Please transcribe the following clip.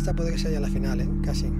Esta puede que sea ya la final, ¿eh? Casi.